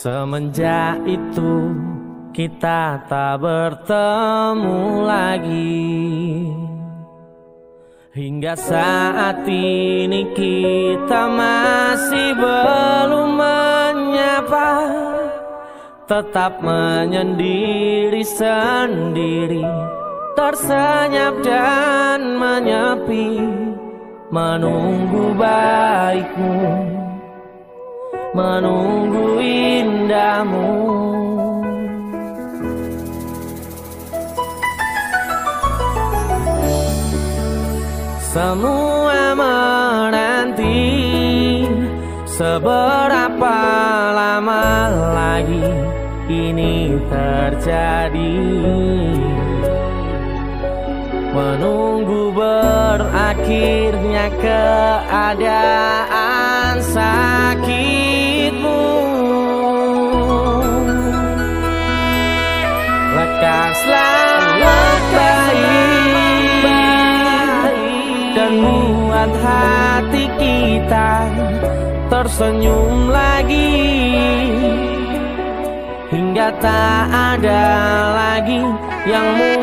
Semenjak itu kita tak bertemu lagi. Hingga saat ini kita masih belum menyapa. Tetap menyendiri sendiri Tersenyap dan menyepi Menunggu baikmu Menunggu indahmu Semua menanti Seberapa lama lagi ini terjadi. Menunggu berakhirnya keadaan sakitmu dan buat hati kita tersenyum lagi. Hingga tak ada lagi yang mungkin